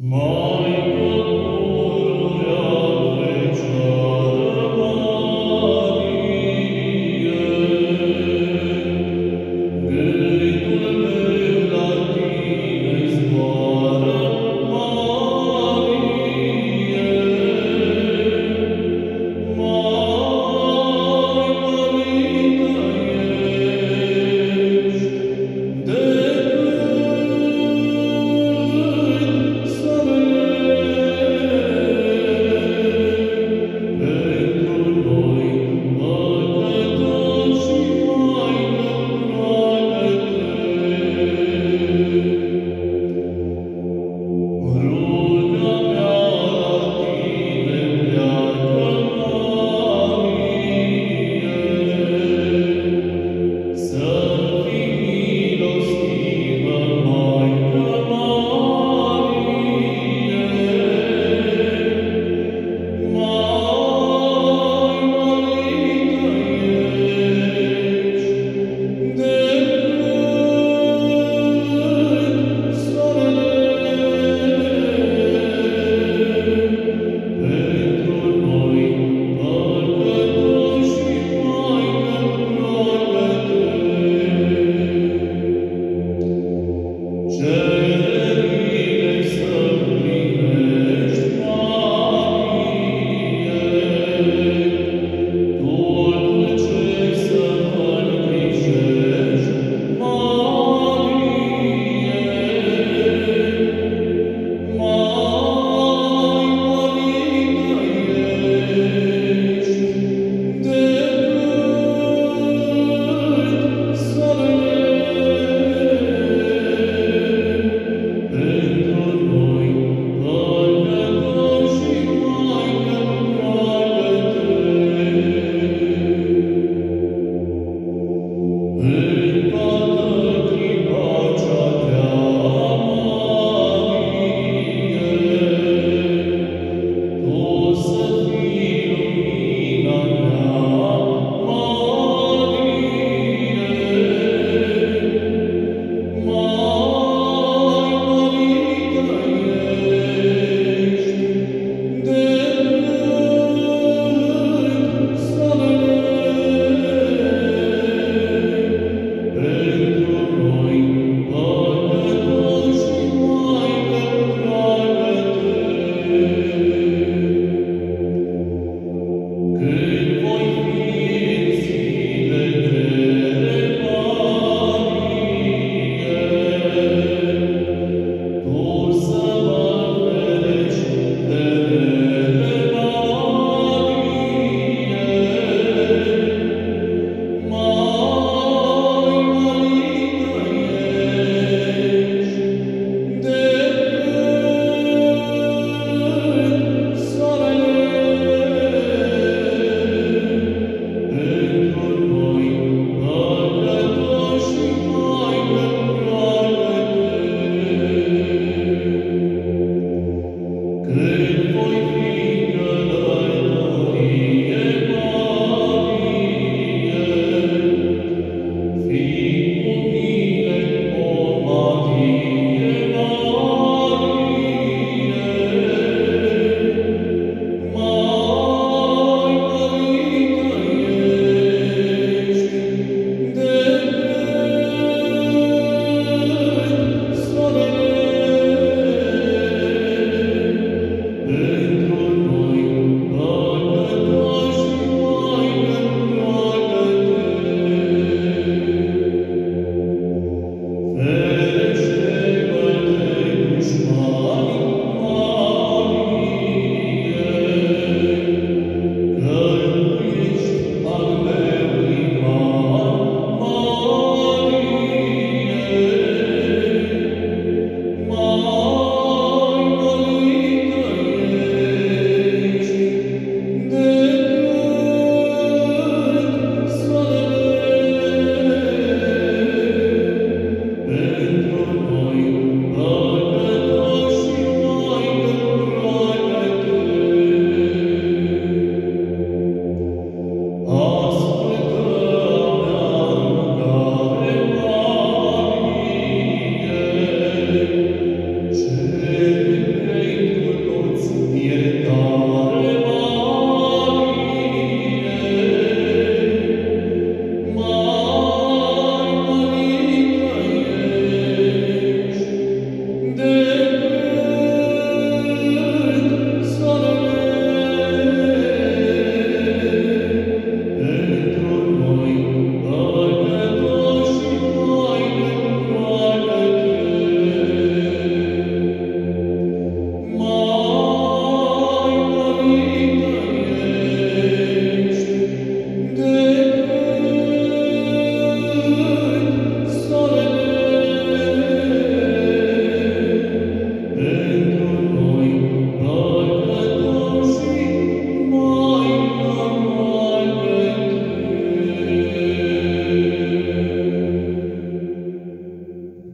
Mai purpurea vecea